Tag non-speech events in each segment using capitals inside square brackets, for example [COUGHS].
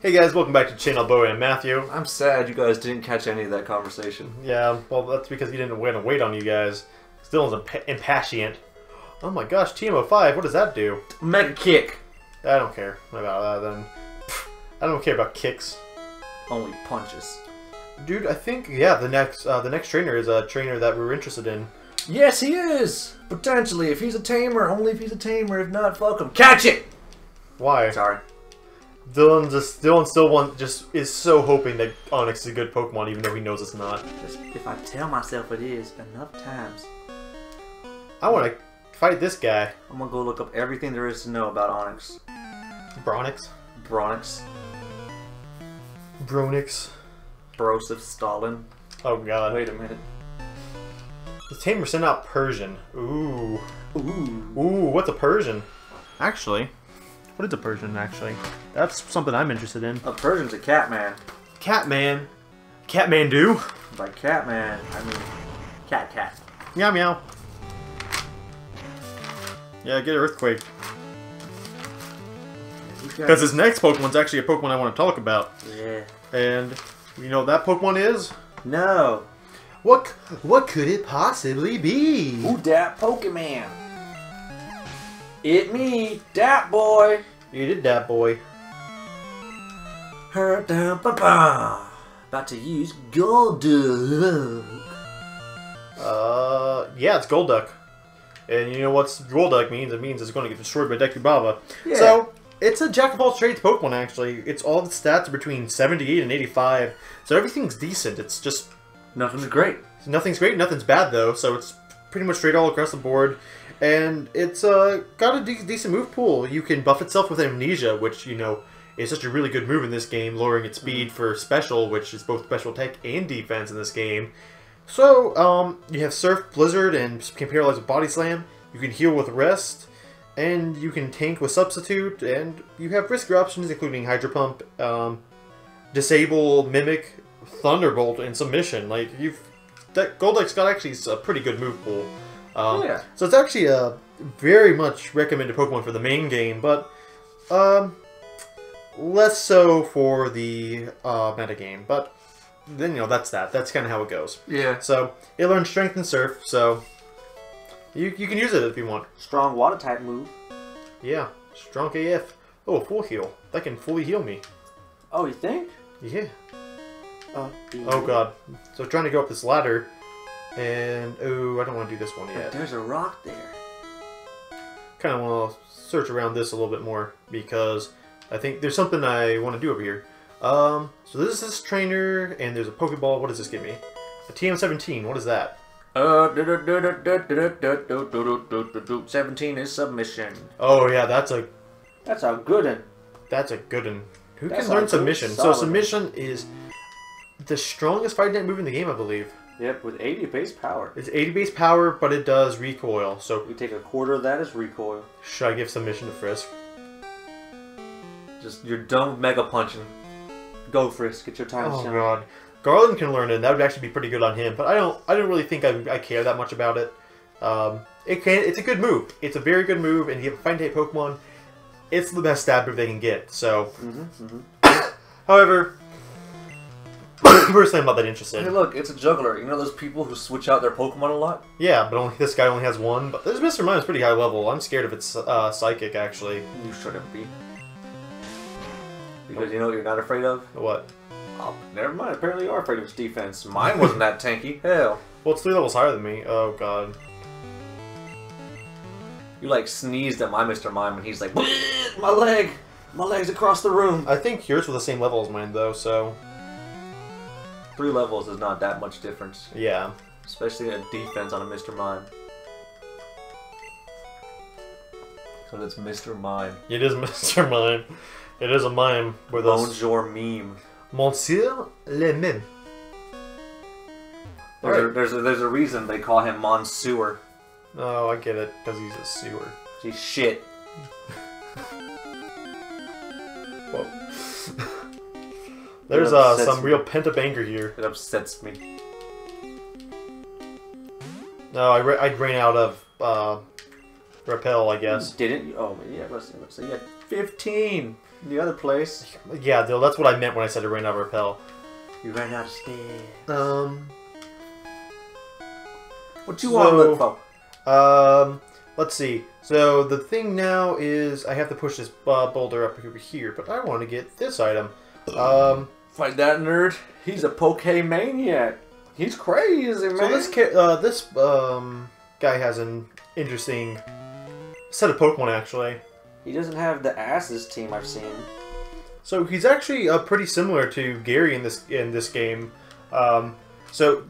Hey guys, welcome back to Channel Bowie and Matthew. I'm sad you guys didn't catch any of that conversation. Yeah, well, that's because he didn't wait to wait on you guys. Still imp- impatient. Oh my gosh, TM05, what does that do? Mega kick. I don't care about that then. I don't care about kicks. Only punches. Dude, I think yeah, the next uh, the next trainer is a trainer that we're interested in. Yes, he is. Potentially, if he's a tamer, only if he's a tamer. If not, fuck him. Catch it. Why? Sorry. Dylan just Dylan still want just is so hoping that Onix is a good Pokemon, even though he knows it's not. Just if I tell myself it is enough times, I want to fight this guy, I'm gonna go look up everything there is to know about Onix, Bronix, Bronix, Bronix. Broseph, Stalin. Oh god. Wait a minute. The tamer sent out Persian. Ooh. Ooh. Ooh, what's a Persian? Actually, what is a Persian, actually? That's something I'm interested in. A Persian's a Catman. Catman. Catman do? By Catman, I mean Cat Cat. Meow meow. Yeah, get Earthquake. Because his next Pokemon's actually a Pokemon I want to talk about. Yeah. And, you know what that Pokemon is? No. What what could it possibly be? Who dat Pokemon? It me, dat boy. You did that, boy. Her da ba ba. About to use Golduck. Uh, yeah, it's Golduck. And you know what's Golduck means? It means it's going to get destroyed by Dekubava. Yeah. So, it's a jack of all trades Pokemon, actually. It's all the stats are between 78 and 85. So everything's decent. It's just, Nothing's great. nothing's great, nothing's bad, though. So it's pretty much straight all across the board. And it's uh, got a de- decent move pool. You can buff itself with Amnesia, which, you know, is such a really good move in this game, lowering its speed for Special, which is both Special Attack and Defense in this game. So, um, you have Surf, Blizzard, and can paralyze with Body Slam. You can heal with Rest, and you can tank with Substitute, and you have riskier options including Hydro Pump, um, Disable, Mimic, Thunderbolt, and Submission. Like, you've... That Golduck's got actually a pretty good move pool. Um, Oh, yeah. So it's actually a very much recommended Pokemon for the main game, but, um, less so for the, uh, meta game. But, then, you know, that's that. That's kind of how it goes. Yeah. So it learns Strength and Surf, so you, you can use it if you want. Strong water type move. Yeah, strong AF. Oh, full heal. That can fully heal me. Oh, you think? Yeah. Uh, Oh god. So trying to go up this ladder, and oh, I don't want to do this one But yet. there's a rock there. Kind of want to search around this a little bit more because I think there's something I want to do over here. Um, so this is this trainer, and there's a Pokeball. What does this give me? A TM17. What is that? Uh, 17 is submission. Oh yeah, that's a That's a good one. That's a good one. Who That's can learn submission? So submission is the strongest fighting move in the game, I believe. Yep, with 80 base power. It's 80 base power, but it does recoil. So we take a quarter of that as recoil. should I give submission to Frisk? Just, you're done with mega punching. Go, Frisk. Get your time Oh god, Garland can learn it. That would actually be pretty good on him. But I don't. I don't really think I, I care that much about it. Um, it can. It's a good move. It's a very good move, and you have a fighting type Pokemon. It's the best stab move they can get. So, Mm-hmm, mm-hmm. [COUGHS] however, personally, I'm not that interested. Hey, look, it's a juggler. You know those people who switch out their Pokemon a lot? Yeah, but only this guy only has one. But this Mr. Mime is pretty high level. I'm scared of its uh, psychic, actually. You shouldn't be. Because you know what you're not afraid of? What? Oh, never mind. Apparently you are afraid of its defense. Mine wasn't that tanky. [LAUGHS] Hell. Well, it's three levels higher than me. Oh god. You like sneezed at my Mr. Mime and he's like, my leg! My leg's across the room! I think yours were the same level as mine, though. So Three levels is not that much difference. yeah. Especially a defense on a Mr. Mime. Because it's Mr. Mime. It is [LAUGHS] Mr. Mime. It is a mime with a Bonjour meme. Monsieur le Mime. There's, a, there's, a, there's a reason they call him Monsieur. Oh, I get it, because he's a sewer. He's shit. Whoa. There's uh, some me. real pent up anger here. It upsets me. No, I, I ran out of uh, repel, I guess. Didn't you? Oh, yeah, let's, let's see. Yeah, 15. The other place. Yeah, that's what I meant when I said it ran out of repel. You ran out of stairs. Um, What you So- want to look for? um, let's see. So the thing now is I have to push this uh, boulder up over here, but I want to get this item. Um, Fight that nerd. He's a poke maniac. He's crazy, man. so this ca- uh, this um guy has an interesting set of Pokemon actually. He doesn't have the asses team I've seen. So he's actually uh, pretty similar to Gary in this in this game. Um, so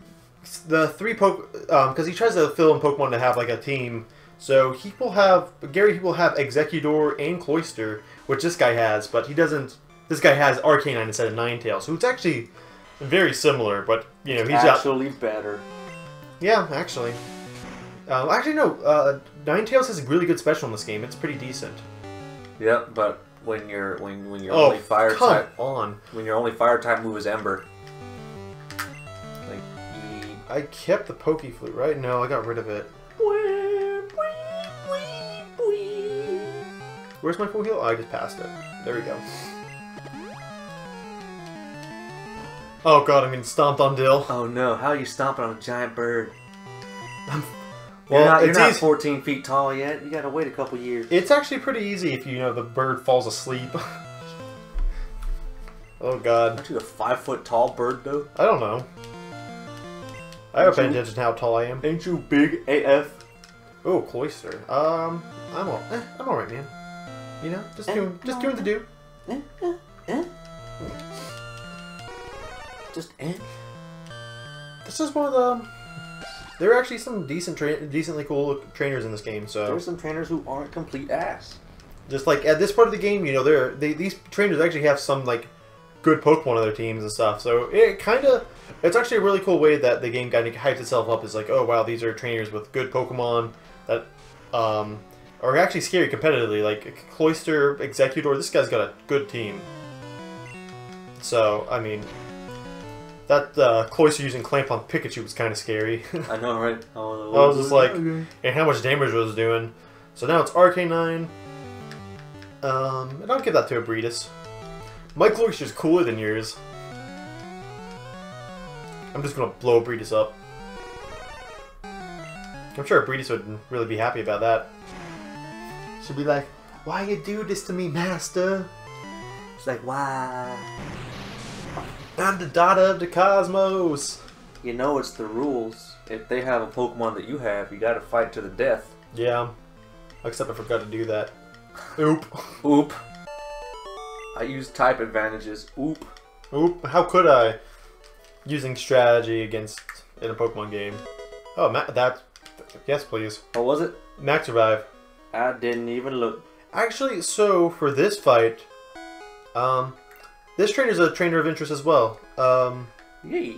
the three poke because he tries to fill in Pokemon to have like a team. So he will have Gary. He will have Exeggutor and Cloyster, which this guy has, but he doesn't. This guy has Arcanine instead of Ninetales, it's actually very similar. But you know, he's Actually better. yeah, actually. Uh, actually, no. Uh, Ninetales has a really good special in this game. It's pretty decent. Yep, but when you're when when your Oh, only fire type on! when your only fire type move is Ember. Like I kept the Poke Flute, right? No, I got rid of it. Where's my full heal? Oh, I just passed it. There we go. Oh god, I'm getting stomped on Dill. Oh no! How are you stomping on a giant bird? Well, You're not, you're not 14 feet tall yet. You gotta wait a couple years. It's actually pretty easy if you know the bird falls asleep. [LAUGHS] oh god. Aren't you a five foot tall bird though? I don't know. I haven't paid attention to how tall I am. Ain't you big AF? Oh, Cloyster. Um, I'm all, eh, I'm alright, man. You know, just Eh, doing, just doing the do. Just eh. This is one of the. There are actually some decent, decently cool trainers in this game. So There's some trainers who aren't complete ass. just like at this part of the game, you know, there they, these trainers actually have some like good Pokemon on their teams and stuff. So it kind of it's actually a really cool way that the game kind of hypes itself up. Is like, oh wow, these are trainers with good Pokemon that um, are actually scary competitively. Like Cloyster, Exeggutor, this guy's got a good team. So I mean, that uh, Cloyster using Clamp on Pikachu was kind of scary. [LAUGHS] I know, right? I I was just like, and how much damage was doing. So now it's Arcanine. Um, and I'll give that to a Breedis. My Cloyster's cooler than yours. I'm just gonna blow Breedis up. I'm sure Breedis would really be happy about that. She'd be like, why you do this to me, master? It's like, why? I'm the daughter of the cosmos. You know it's the rules. If they have a Pokemon that you have, you gotta fight to the death. Yeah. Except I forgot to do that. Oop. Oop. I use type advantages. Oop. Oop, how could I? Using strategy against in a Pokemon game. Oh, Ma- that. Yes, please. What was it? Max Survive. I didn't even look. Actually, so for this fight, um, this trainer's a trainer of interest as well. Um, Yeah.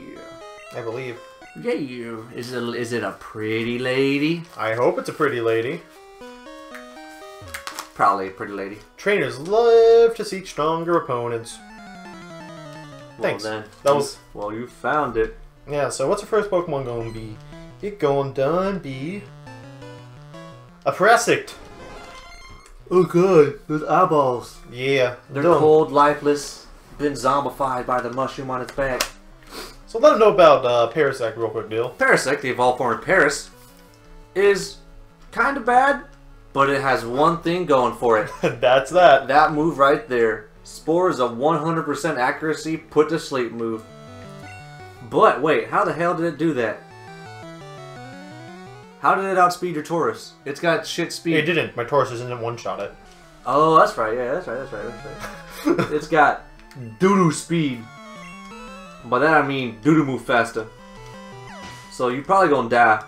I believe. Yeah. Is it is it a pretty lady? I hope it's a pretty lady. Probably a pretty lady. Trainers love to seek stronger opponents. Thanks. Well, then, That was- well. You found it. Yeah, so what's the first Pokemon going to be? It going done be a Parasect. Oh good, those eyeballs. Yeah, They're done. cold, lifeless, been zombified by the mushroom on its back. So let them know about uh, Parasect real quick, Bill. Parasect, the evolved form of Paras, is kind of bad, but it has one thing going for it. [LAUGHS] That's that. that move right there. Spore is a 100% accuracy, put to sleep move. But wait, how the hell did it do that? How did it outspeed your Tauros? It's got shit speed. It didn't. My Tauros isn't one shot it. Oh, that's right. Yeah, that's right. That's right. That's right. [LAUGHS] it's got doo-doo speed. By that I mean doo-doo move faster. So you probably gonna die.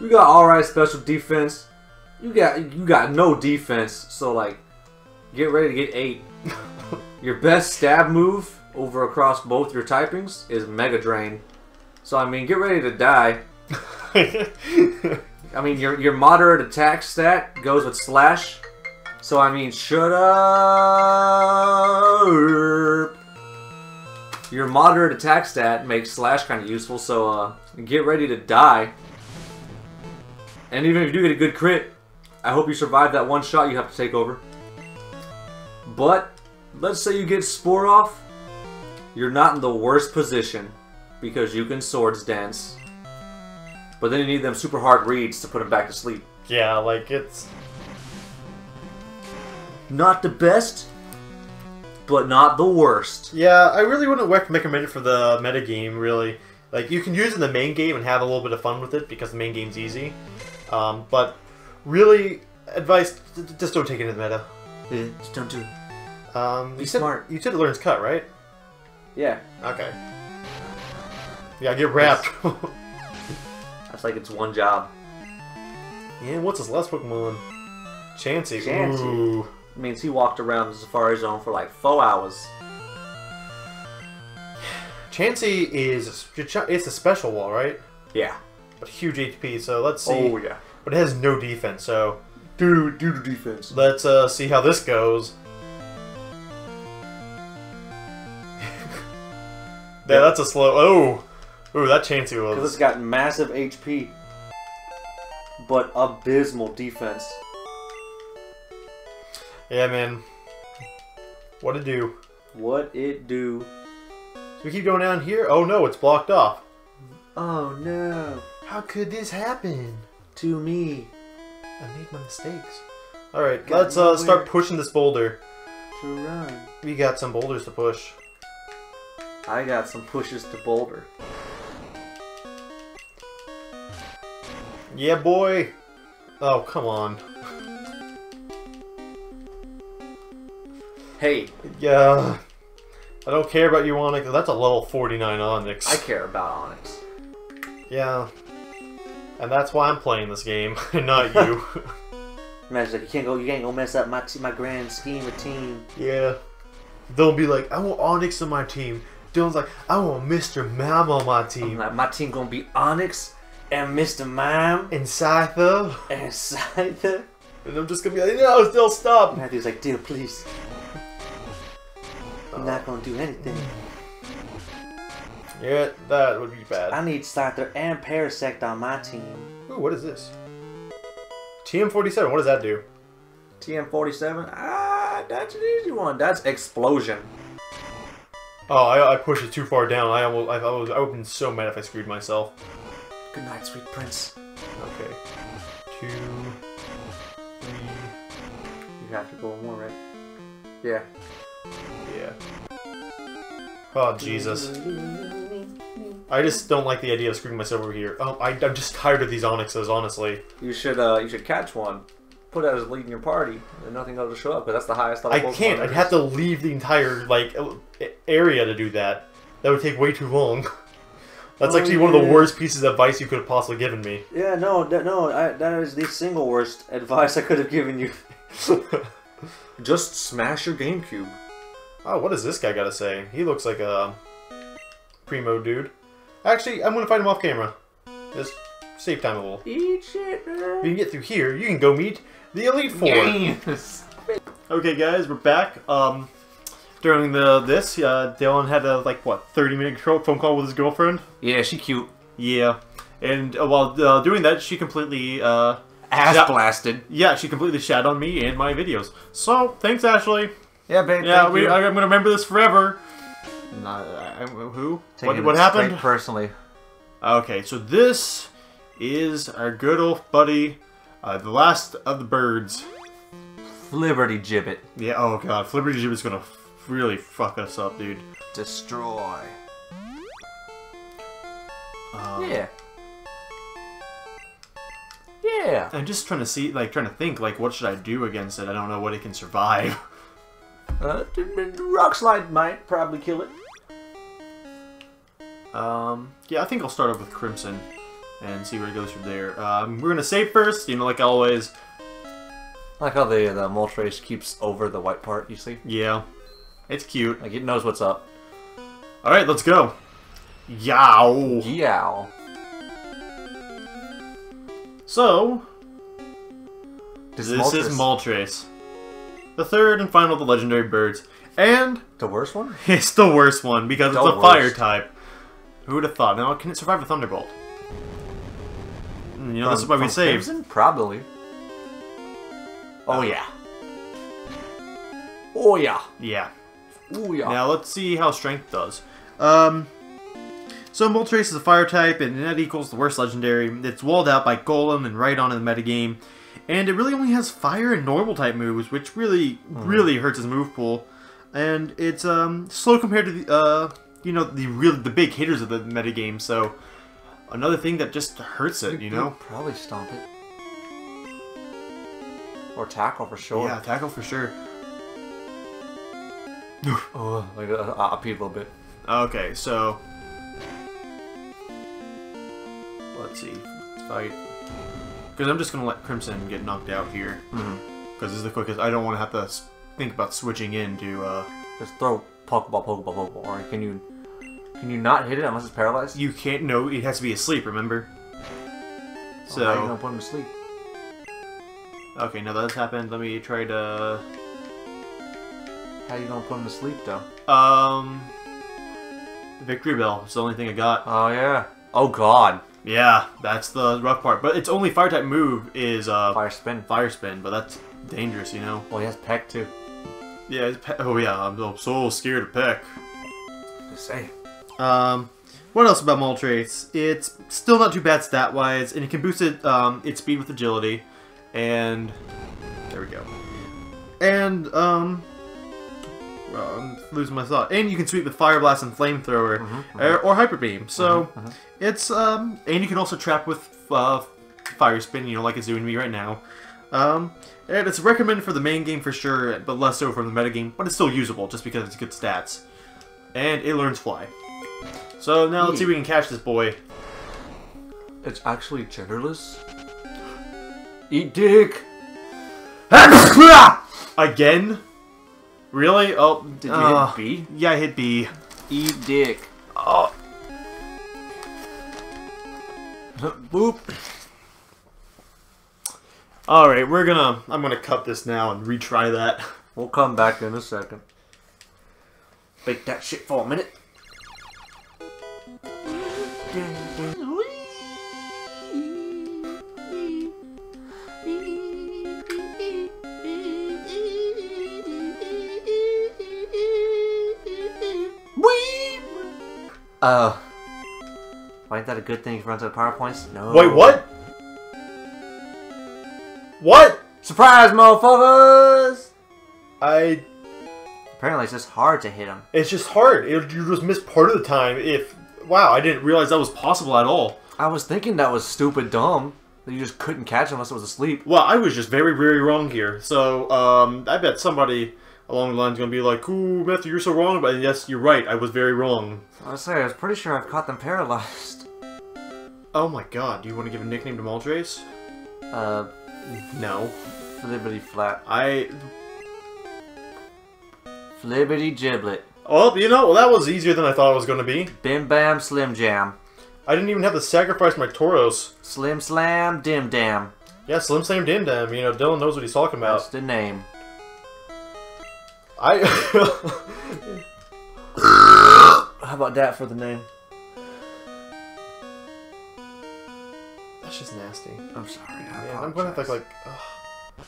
You got alright special defense. You got you got no defense. So like, get ready to get eight. [LAUGHS] your best stab move over across both your typings is Mega Drain. So I mean, get ready to die. [LAUGHS] I mean, your your moderate attack stat goes with slash. So I mean, shut up. Your moderate attack stat makes slash kind of useful. So uh, get ready to die. And even if you do get a good crit, I hope you survive that one shot you have to take over. But let's say you get Spore off, you're not in the worst position because you can Swords Dance. But then you need them super hard reads to put him back to sleep. Yeah, like it's Not the best, but not the worst. Yeah, I really wouldn't rec- recommend it for the meta game. Really, like you can use it in the main game and have a little bit of fun with it because the main game's easy. Um, but really, advice: d- d- just don't take it into the meta. Yeah, just don't do it. Um, Be you said, smart. You said it learns cut, right? Yeah, Okay. Yeah, get wrapped. [LAUGHS] that's like it's one job. yeah, what's his last Pokemon? Chansey. Chansey. Ooh. Means he walked around the Safari Zone for like four hours. Chansey is it's a special wall, right? Yeah. But huge HP. So let's see. Oh yeah. But it has no defense. So Do do the defense. Let's uh, see how this goes. [LAUGHS] yeah, that's a slow. Oh, ooh, that Chansey was. Because it's was. got massive HP, but abysmal defense. Yeah, man. What it do? What it do? So we keep going down here. Oh no, it's blocked off. Oh no. How could this happen? To me. I made my mistakes. All right, let's uh, start pushing this boulder. To run. We got some boulders to push. I got some pushes to boulder. Yeah, boy. Oh, come on. Hey, Yeah. I don't care about you, Onix. That's a level 49 Onix. I care about Onix. Yeah. And that's why I'm playing this game, [LAUGHS] and not you. [LAUGHS] Imagine like you can't go, you can't go mess up my my grand scheme of team. yeah. They'll be like, I want Onix on my team. Dylan's like, I want Mr. Mime on my team. I'm team. like, my team gonna be Onix and Mr. Mime And Scyther. and [LAUGHS] Scyther. And I'm just gonna be like, no, still stop. Matthew's like, deal, please. I'm not gonna do anything. Yeah, that would be bad. I need Scyther and Parasect on my team. Ooh, what is this? TM47, what does that do? TM47? Ah, that's an easy one. That's Explosion. Oh, I, I pushed it too far down. I almost, I, I was, I would have been so mad if I screwed myself. Good night, sweet prince. Okay. Two, three, You have to go one more, right? Yeah. Yeah. Oh, Jesus. I just don't like the idea of screwing myself over here. Oh, I, I'm just tired of these Onixes, honestly. You should uh you should catch one. Put it as leading your party, and nothing else to show up, but that's the highest level I can't. I'd have to leave the entire, like, area to do that. That would take way too long. That's Oh, actually one of the worst pieces of advice you could have possibly given me. Yeah, no, that, no, I, that is the single worst [LAUGHS] advice I could have given you. [LAUGHS] Just smash your GameCube. Oh, what does this guy got to say? He looks like a primo dude. Actually, I'm gonna fight him off camera. Just save time a little. Eat shit, If you can get through here, you can go meet the Elite Four. Yes. Okay, guys, we're back. Um, during the this, uh, Dylan had a like what 30 minute phone call with his girlfriend. Yeah, she cute. Yeah, and uh, while uh, doing that, she completely uh, Ass blasted. yeah, she completely shat on me and my videos. So thanks, Ashley. Yeah, babe. Yeah, we, I, I'm gonna remember this forever. Not, I, who? What, what happened? personally. Okay, so this is our good old buddy, uh, the last of the birds. Liberty Gibbet. Yeah. Oh god, Flipperty Jib is gonna f- really fuck us up, dude. Destroy. Um, Yeah. Yeah. I'm just trying to see, like, trying to think, like, what should I do against it? I don't know what it can survive. Uh, rock slide might probably kill it. Um, yeah, I think I'll start off with Crimson and see where it goes from there. Um, we're gonna save first, you know, like always. I like how the the Moltres keeps over the white part. You see, Yeah, it's cute. like it knows what's up. All right, let's go. Yow. Yow. So This, this is Moltres, the third and final of the legendary birds, and the worst one. [LAUGHS] it's the worst one because it's The a fire type. Who would have thought? Now, can it survive a thunderbolt? Mm, You know, this is why we saved. Crimson? Probably. Oh Uh, yeah. Oh yeah. Yeah. Oh yeah. Now let's see how strength does. Um, so Moltres is a fire type, and that equals the worst legendary. It's walled out by Golem and Rhydon in the metagame, and it really only has fire and normal type moves, which really, really hurts his move pool. And it's um slow compared to the uh you know the real the big hitters of the metagame. So another thing that just hurts it, you know. Probably stomp it. Or tackle for sure. Yeah, tackle for sure. [SIGHS] Oh, like uh, I peed a little bit. Okay, so let's see, fight. Because I'm just gonna let Crimson get knocked out here. Because this is the quickest. I don't want to have to think about switching into. Uh, Just throw Pokeball, Pokeball, Pokeball. Or can you can you not hit it unless it's paralyzed? you can't. No, it has to be asleep. Remember. So how are you gonna So put him to sleep? okay, now that that's happened. Let me try to. How you gonna put him to sleep though? Um, Victory Bell. It's the only thing I got. Oh yeah. Oh god. Yeah, that's the rough part. But its only fire type move is uh, Fire spin. fire spin. But that's dangerous, you know. Well, he has Peck too. Yeah. It's pe- oh yeah. I'm, I'm so scared of Peck. Just say. Um, what else about Moltres? It's still not too bad stat wise, and it can boost it, um, its speed with agility, and there we go. And um, well, I'm losing my thought. And you can sweep with Fire Blast and Flamethrower, or, or Hyper Beam. So it's um, and you can also trap with uh, Fire Spin, you know, like it's doing me right now. Um, and it's recommended for the main game for sure, but less so for the meta game. But it's still usable just because it's good stats. And it learns Fly. So now let's see if we can catch this boy. It's actually genderless. Eat dick. [LAUGHS] Again? Really? Oh, Did you uh, hit B? Yeah, I hit B. Eat dick. Oh, [LAUGHS] Boop. all right. We're gonna. I'm gonna cut this now and retry that. [LAUGHS] We'll come back in a second. Bake that shit for a minute. Uh, why ain't that a good thing if you run out of power points? No. Wait, what? What? Surprise, motherfuckers! I. Apparently, it's just hard to hit him. It's just hard. It, you just miss part of the time. If wow, I didn't realize that was possible at all. I was thinking that was stupid dumb. That you just couldn't catch him unless it was asleep. Well, I was just very, very wrong here. So, um, I bet somebody along the line's gonna be like, "Ooh, Matthew, you're so wrong." But yes, you're right. I was very wrong. I was saying, I was pretty sure I've caught them paralyzed. Oh my god, do you want to give a nickname to Moltres? Uh, No. flibbity flap. I. Flibbity giblet. Oh, you know, well, that was easier than I thought it was going to be. Bim bam slim jam. I didn't even have to sacrifice my Tauros. Slim slam dim dam. Yeah, Slim Slam Dim Dam. You know, Dylan knows what he's talking That's about. the name. I. [LAUGHS] How about that for the name? That's just nasty. I'm sorry. I Yeah, I'm gonna have to like. ugh. I'm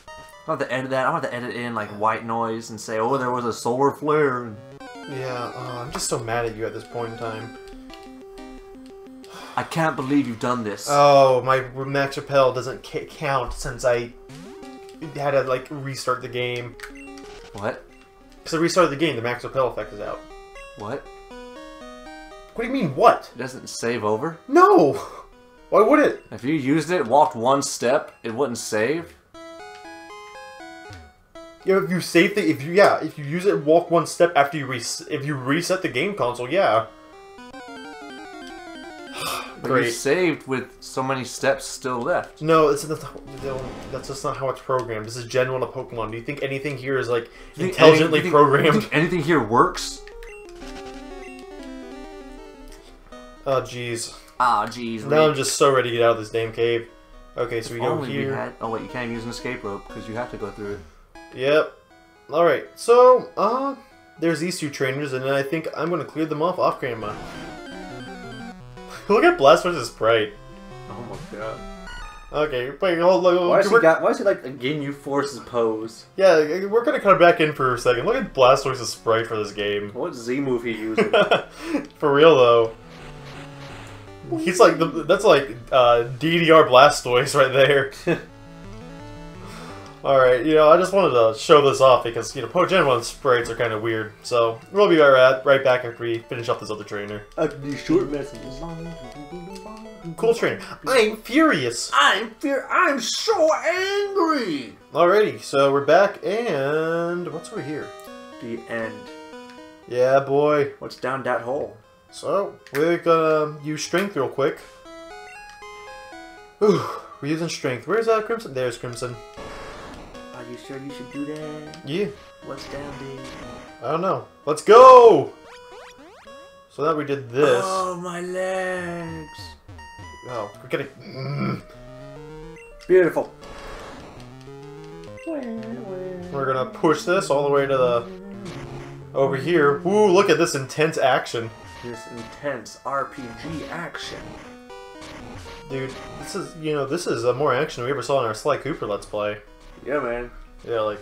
gonna have to edit that. I'm gonna have to edit in like white noise and say, oh, there was a solar flare. Yeah, uh, I'm just so mad at you at this point in time. I can't believe you've done this. Oh, my max repel doesn't count since I had to like restart the game. what? Because I restarted the game, the max repel effect is out. What? What do you mean, what? It doesn't save over? No! Why would it? If you used it, walked one step, it wouldn't save? Yeah, if you save the, if you yeah, if you use it, walk one step after you res- if you reset the game console, yeah. But you saved with so many steps still left. No, it's, that's, not, that's just not how it's programmed. This is Gen 1 of Pokemon. Do you think anything here is like intelligently any- you programmed? anything here works? [LAUGHS] Oh, jeez. Ah, jeez. Now I'm just so ready to get out of this damn cave. Okay, so we go here. had. Oh wait, you can't use an escape rope because you have to go through. Yep. Alright, so, uh, there's these two trainers, and then I think I'm gonna clear them off off camera. [LAUGHS] Look at Blastoise's Sprite. Oh my god. Okay, wait, hold on. Why is he got? Why is he like a Ginyu Forces pose? Yeah, we're gonna come back in for a second. Look at Blastoise's sprite for this game. What Z move he using? [LAUGHS] for real though. He's like the, that's like uh, DDR Blastoise right there. [LAUGHS] All right, you know I just wanted to show this off because you know Pogen One sprites are kind of weird. So we'll be right right back after we finish up this other trainer. These short messages. Cool trainer. I'm furious. I'm fear. I'm so angry. Alrighty, so we're back and what's over here? The end. Yeah, boy. What's down that hole? So, we're gonna use strength real quick. Whew, we're using strength. Where's that Crimson? There's Crimson. Are you sure you should do that? Yeah, What's down there? I don't know. Let's go! So now we did this. Oh my legs. Oh, we're getting... Mm. Beautiful. We're gonna push this all the way to the... Over here. Ooh, look at this intense action. This intense RPG action. Dude, this is, you know, this is uh, more action than we ever saw in our Sly Cooper Let's Play. Yeah, man. Yeah, like...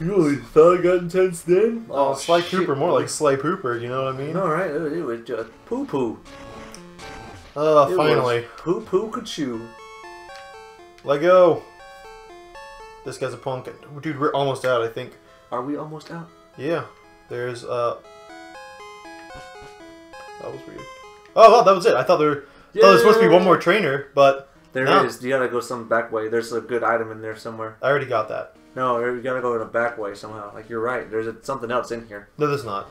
You really thought it got intense then? Oh, Sly Cooper, more like Sly Pooper, you know what I mean? Alright. It, it was just poo poo. Oh, It finally. Poo poo could chew. Let go. This guy's a punk. Dude, we're almost out, I think. Are we almost out? Yeah. There's, uh... That was weird. Oh, well, that was it. I thought there, thought there was supposed to be one more trainer, but There No. is. You gotta go some back way. There's a good item in there somewhere. I already got that. No, you gotta go in a back way somehow. Like you're right. There's a, something else in here. No, there's not.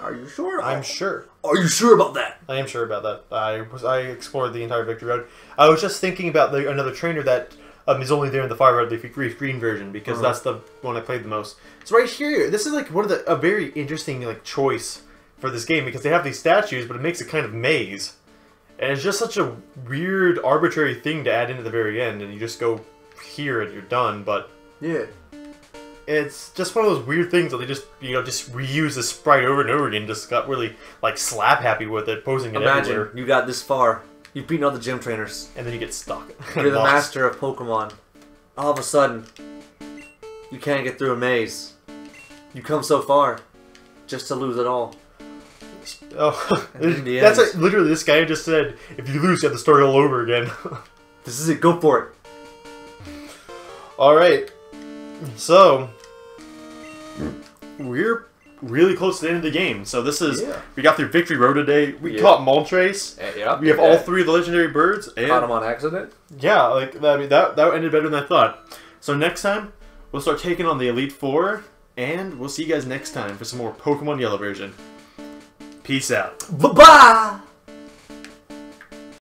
Are you sure? I'm sure. Are you sure about that? I am sure about that. I was I explored the entire Victory Road. I was just thinking about the, another trainer that um, is only there in the Fire Red Green Green version because Uh-huh. that's the one I played the most. So right here, this is like one of the a very interesting like choice for this game because they have these statues, but it makes it kind of maze, and it's just such a weird arbitrary thing to add into the very end, and you just go here and you're done. But Yeah. it's just one of those weird things that they just you know just reuse the sprite over and over again. Just got really like slap happy with it, posing it Imagine everywhere, you got this far. You've beaten all the gym trainers. and then you get stuck. [LAUGHS] You're the Lost. master of Pokemon. All of a sudden, you can't get through a maze. You come so far, just to lose it all. Oh, [LAUGHS] in the that's like, literally this guy just said, if you lose, you have to start all over again. [LAUGHS] This is it. Go for it. all right, so we're really close to the end of the game. So this is Yeah. we got through Victory Road today. We Yeah. caught Moltres. Yeah. We have all three of the legendary birds, and Caught him on accident. yeah, like I mean, that that ended better than I thought. So next time we'll start taking on the Elite Four, and we'll see you guys next time for some more Pokemon Yellow version. Peace out. Bye bye.